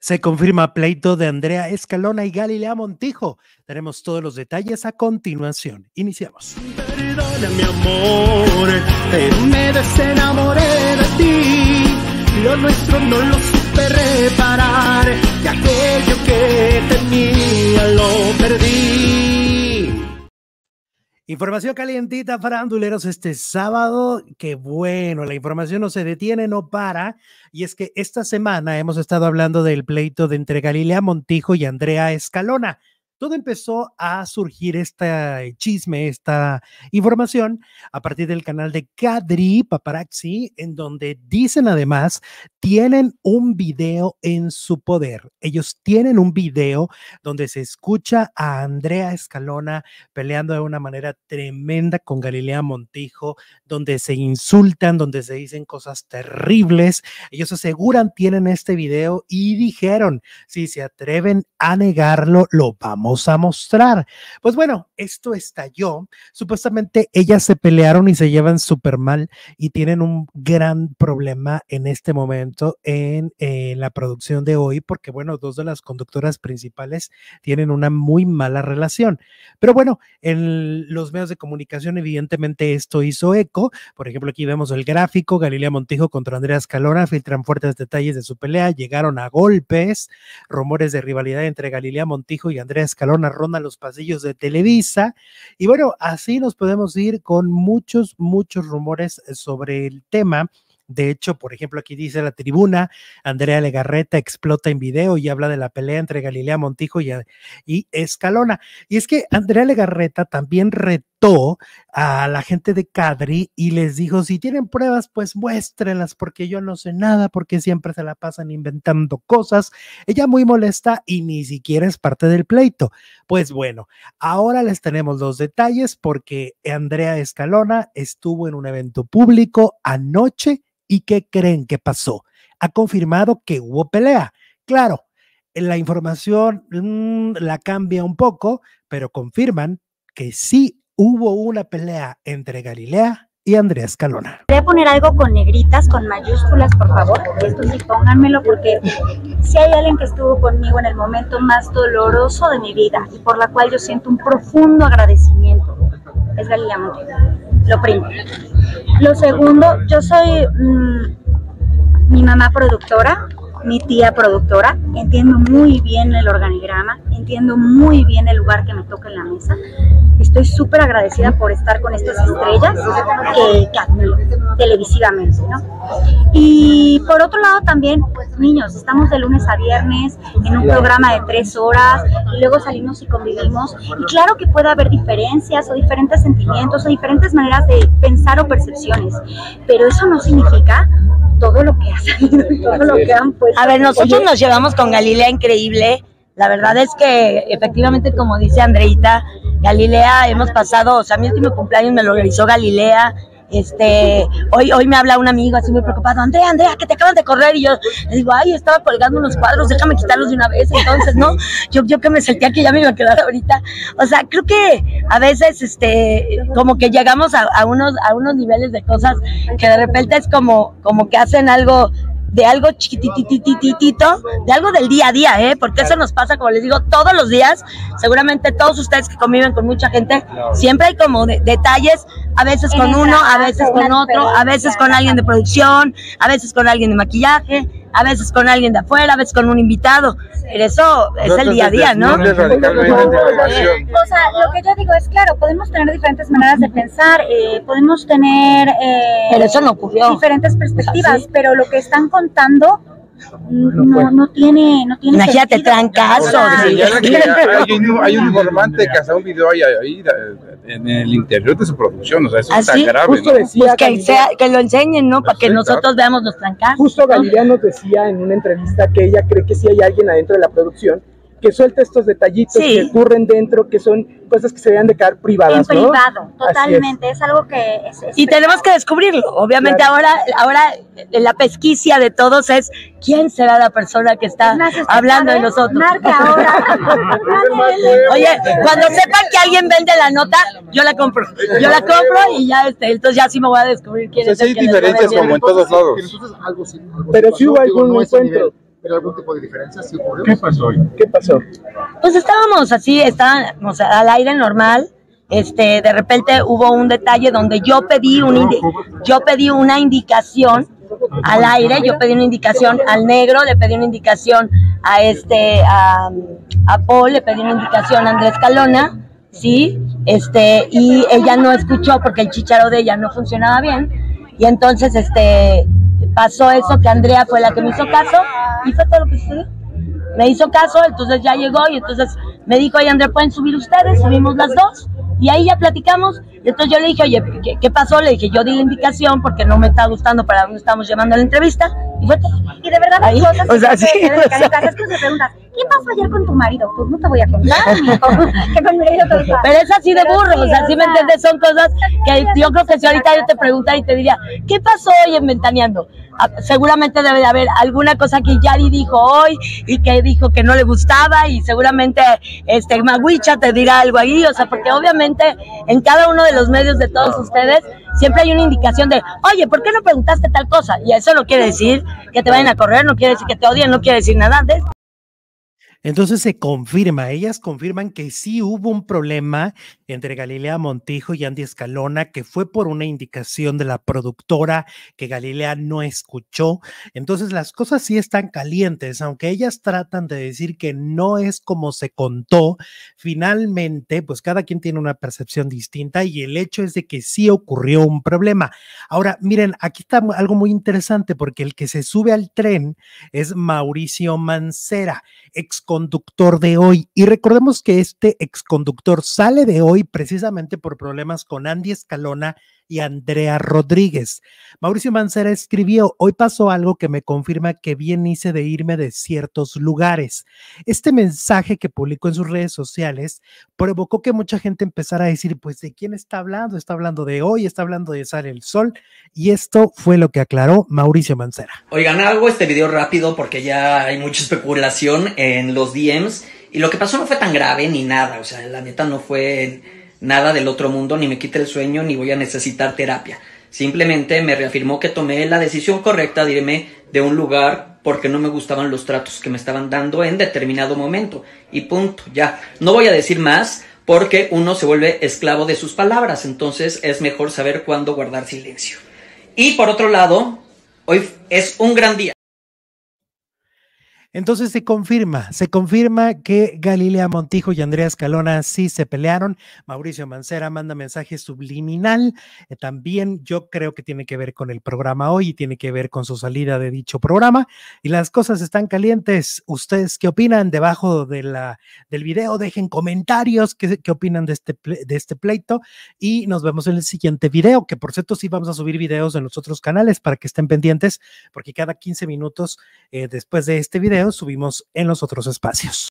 Se confirma pleito de Andrea Escalona y Galilea Montijo. Tenemos todos los detalles a continuación. Iniciamos. Información calientita, faranduleros, este sábado. Que bueno, la información no se detiene, no para. Y es que esta semana hemos estado hablando del pleito de entre Galilea Montijo y Andrea Escalona todo empezó a surgir este chisme, esta información a partir del canal de Kadri Paparazzi, en donde dicen además, tienen un video en su poder. Ellos tienen un video donde se escucha a Andrea Escalona peleando de una manera tremenda con Galilea Montijo, donde se insultan, donde se dicen cosas terribles. Ellos aseguran tienen este video y dijeron, si se atreven a negarlo, lo vamos a mostrar. Pues bueno, esto estalló. Supuestamente ellas se pelearon y se llevan súper mal y tienen un gran problema en este momento en eh, la producción de hoy, porque bueno, dos de las conductoras principales tienen una muy mala relación. Pero bueno, en los medios de comunicación, evidentemente esto hizo eco. Por ejemplo, aquí vemos el gráfico, Galilea Montijo contra Andrea Escalona, filtran fuertes detalles de su pelea, llegaron a golpes, rumores de rivalidad entre Galilea Montijo y Andrea Escalona Escalona ronda los pasillos de Televisa. Y bueno, así nos podemos ir con muchos, muchos rumores sobre el tema. De hecho, por ejemplo, aquí dice la tribuna, Andrea Legarreta explota en video y habla de la pelea entre Galilea Montijo y, y Escalona. Y es que Andrea Legarreta también a la gente de Cadri y les dijo, si tienen pruebas, pues muéstrenlas, porque yo no sé nada, porque siempre se la pasan inventando cosas. Ella muy molesta y ni siquiera es parte del pleito. Pues bueno, ahora les tenemos los detalles porque Andrea Escalona estuvo en un evento público anoche y ¿qué creen que pasó? Ha confirmado que hubo pelea. Claro, la información mm, la cambia un poco, pero confirman que sí hubo una pelea entre Galilea y Andrea Escalona. Voy a poner algo con negritas, con mayúsculas, por favor. Esto sí, pónganmelo porque si hay alguien que estuvo conmigo en el momento más doloroso de mi vida y por la cual yo siento un profundo agradecimiento, es Galilea Montijo. Lo primero. Lo segundo, yo soy mm, mi mamá productora, mi tía productora, entiendo muy bien el organigrama, entiendo muy bien el lugar que me toca en la mesa. Estoy súper agradecida por estar con estas estrellas que, que televisivamente, ¿no? Y por otro lado también, pues niños, estamos de lunes a viernes en un programa de tres horas y luego salimos y convivimos. Y claro que puede haber diferencias o diferentes sentimientos o diferentes maneras de pensar o percepciones, pero eso no significa todo lo que ha salido todo lo que han puesto. A ver, nosotros nos llevamos con Galilea increíble. La verdad es que efectivamente, como dice Andreita, Galilea hemos pasado, o sea, mi último cumpleaños me lo organizó Galilea, este, hoy, hoy me habla un amigo así muy preocupado, Andrea, Andrea, que te acaban de correr, y yo le digo, ay, estaba colgando unos cuadros, déjame quitarlos de una vez, entonces, ¿no? Yo, yo que me sentía aquí ya me iba a quedar ahorita, o sea, creo que a veces, este, como que llegamos a, a unos, a unos niveles de cosas que de repente es como, como que hacen algo de algo chiquititititito, de algo del día a día, ¿eh? Porque eso nos pasa, como les digo, todos los días. Seguramente todos ustedes que conviven con mucha gente, siempre hay como detalles, a veces con uno, a veces con otro, a veces con alguien de producción, a veces con alguien de maquillaje, a veces con alguien de afuera, a veces con un invitado. Pero eso es el día a día, ¿no? O sea, lo que yo digo es, claro, podemos tener diferentes maneras de pensar, eh, podemos tener eh, pero eso no ocurrió. diferentes perspectivas, pero lo que están contando no, no tiene, no tiene Imagínate, trancazo. hay, un, hay un informante que hace un video ahí, ahí, en el interior de su producción, o sea, eso ¿Ah, está sí? grave. Justo ¿no? decía Pues que, Galilea- sea- que lo enseñen, ¿no? Para que nosotros veamos los trancazos. Justo Galilea nos decía en una entrevista que ella cree que sí hay alguien adentro de la producción que suelta estos detallitos Sí. que ocurren dentro, que son cosas que se deben de quedar privadas, En ¿no? privado, totalmente. Es. algo que es, es Y tenemos que descubrirlo. Obviamente Claro. ahora, ahora eh, la pesquisa de todos es quién será la persona que está hablando de nosotros. Marque ahora. Oye, cuando sepan que alguien vende la nota, yo la compro. Yo la compro y ya, este, entonces ya sí me voy a descubrir quién O sea, es sí el hay diferencias como en todos lados. Pero sí hubo algún encuentro. Ver algún tipo de diferencia? ¿Sí ocurrió? ¿Qué pasó hoy? ¿Qué pasó? Pues estábamos así, estábamos al aire normal. Este, de repente hubo un detalle donde yo pedí un indi- yo pedí una indicación al aire, yo pedí una indicación al negro, le pedí una indicación a este a, a Paul, le pedí una indicación a Andrés Calona, sí, este, y ella no escuchó porque el chicharo de ella no funcionaba bien, y entonces este pasó eso que Andrea fue la que me hizo caso y fue todo lo que sucedió me hizo caso, entonces ya llegó y entonces me dijo, oye Andrea, ¿pueden subir ustedes? Subimos las dos y ahí ya platicamos. Y entonces yo le dije, oye, ¿qué, qué pasó? Le dije, yo di la indicación porque no me está gustando para dónde estamos llevando la entrevista y fue todo. Y de verdad Ahí, cosas o sea, que o sea. que se preguntas, ¿qué pasó ayer con tu marido? Pues no te voy a contar, mijo, que con mi marido todo está- Pero es así de burro, sí, o sea, ¿sí me entiendes? Son cosas que yo creo que si ahorita yo te preguntara y te diría, ¿qué pasó hoy en Ventaneando? Ah, Seguramente debe de haber alguna cosa que Yari dijo hoy y que dijo que no le gustaba y seguramente este Maguicha te dirá algo ahí, o sea, porque obviamente en cada uno de los medios de todos ustedes siempre hay una indicación de, oye, ¿por qué no preguntaste tal cosa? Y eso no quiere decir que te vayan a correr, no quiere decir que te odien, no quiere decir nada de. Entonces se confirma, ellas confirman que sí hubo un problema entre Galilea Montijo y Andy Escalona, que fue por una indicación de la productora que Galilea no escuchó. Entonces las cosas sí están calientes, aunque ellas tratan de decir que no es como se contó, finalmente, pues cada quien tiene una percepción distinta y el hecho es de que sí ocurrió un problema. Ahora, miren, aquí está algo muy interesante porque el que se sube al tren es Mauricio Mancera exconductor de hoy. Y recordemos que este exconductor sale de hoy precisamente por problemas con Andy Escalona y Andrea Rodríguez. Mauricio Mancera escribió, hoy pasó algo que me confirma que bien hice de irme de ciertos lugares. Este mensaje que publicó en sus redes sociales provocó que mucha gente empezara a decir, pues, ¿de quién está hablando? Está hablando de hoy, está hablando de Sale el Sol. Y esto fue lo que aclaró Mauricio Mancera. Oigan, hago este video rápido porque ya hay mucha especulación en los DMs y lo que pasó no fue tan grave ni nada, o sea, la neta no fue nada del otro mundo, ni me quita el sueño, ni voy a necesitar terapia. Simplemente me reafirmó que tomé la decisión correcta de de un lugar porque no me gustaban los tratos que me estaban dando en determinado momento. Y punto, ya. No voy a decir más porque uno se vuelve esclavo de sus palabras, entonces es mejor saber cuándo guardar silencio. Y por otro lado, hoy es un gran día. Entonces se confirma, se confirma que Galilea Montijo y Andrea Escalona sí se pelearon. Mauricio Mancera manda mensaje subliminal. Eh, también yo creo que tiene que ver con el programa hoy y tiene que ver con su salida de dicho programa. Y las cosas están calientes. ¿Ustedes qué opinan? Debajo de la, del video dejen comentarios qué, opinan de este, de este pleito. Y nos vemos en el siguiente video, que por cierto sí vamos a subir videos en los otros canales para que estén pendientes, porque cada 15 minutos eh, después de este video subimos en los otros espacios.